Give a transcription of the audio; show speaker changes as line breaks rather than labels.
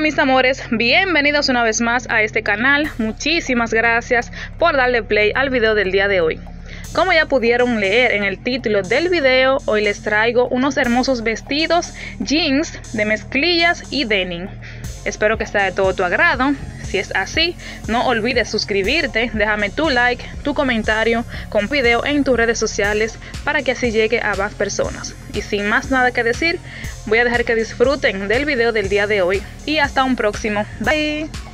Mis amores, bienvenidos una vez más a este canal. Muchísimas gracias por darle play al video del día de hoy. Como ya pudieron leer en el título del video, hoy les traigo unos hermosos vestidos, jeans de mezclillas y denim. Espero que sea de todo tu agrado. Si es así, no olvides suscribirte, déjame tu like, tu comentario con video en tus redes sociales para que así llegue a más personas. Y sin más nada que decir, voy a dejar que disfruten del video del día de hoy y hasta un próximo. Bye.